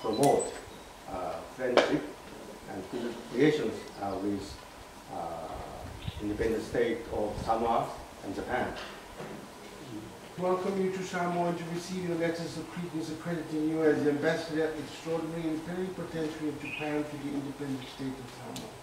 promote uh, friendship and relations uh, with uh, independent state of Samoa and Japan. Welcome you to Samoa and to receive your letters of credence accrediting you as the ambassador extraordinary and plenipotentiary of Japan to the independent state of Samoa.